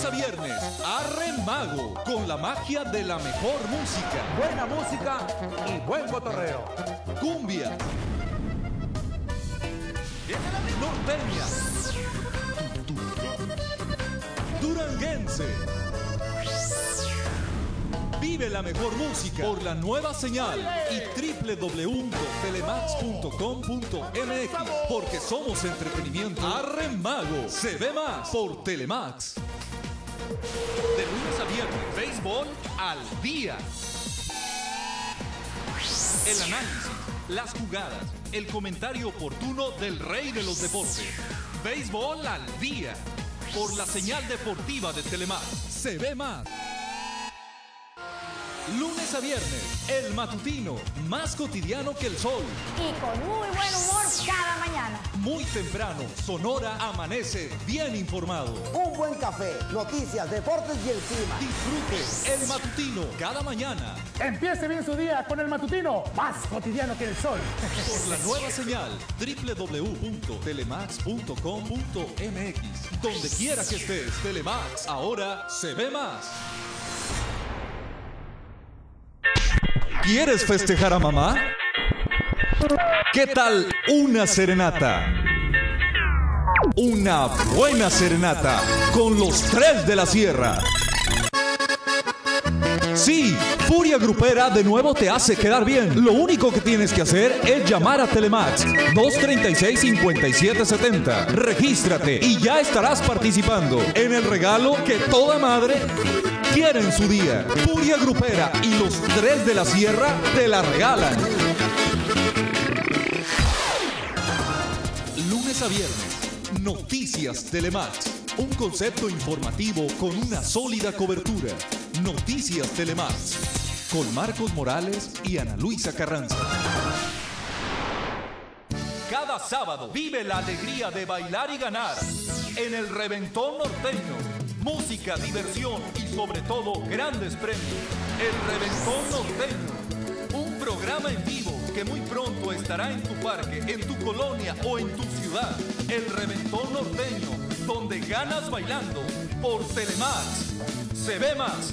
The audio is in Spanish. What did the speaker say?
lunes a viernes, Arre Mago, con la magia de la mejor música. Buena música y buen cotorreo. Cumbia. Norteña. Duranguense. Vive la mejor música por la nueva señal y www.telemax.com.mx porque somos entretenimiento. Arre Mago se ve más por Telemax. De lunes a viernes, béisbol al día. El análisis, las jugadas, el comentario oportuno del rey de los deportes. Béisbol al día. Por la señal deportiva de Telemax. Se ve más. Lunes a viernes, el matutino, más cotidiano que el sol. Y con muy buen humor cada mañana. Muy temprano, Sonora amanece bien informado. Un buen café, noticias, deportes y el clima. Disfrute el matutino cada mañana Empiece bien su día con el matutino, más cotidiano que el sol. por la nueva señal www.telemax.com.mx. Donde quiera que estés, Telemax ahora se ve más. ¿Quieres festejar a mamá? ¿Qué tal una serenata? Una buena serenata con los tres de la sierra. Sí, Furia Grupera de nuevo te hace quedar bien. Lo único que tienes que hacer es llamar a Telemax 236-5770. Regístrate y ya estarás participando en el regalo que toda madre quiere en su día. Furia Grupera y los tres de la sierra te la regalan. Viernes, Noticias Telemax. Un concepto informativo con una sólida cobertura. Noticias Telemax. Con Marcos Morales y Ana Luisa Carranza. Cada sábado vive la alegría de bailar y ganar en el Reventón Norteño. Música, diversión y sobre todo grandes premios. El Reventón Norteño. Un programa en vivo muy pronto estará en tu parque, en tu colonia o en tu ciudad. El Reventón Norteño, donde ganas bailando por Telemax. Se ve más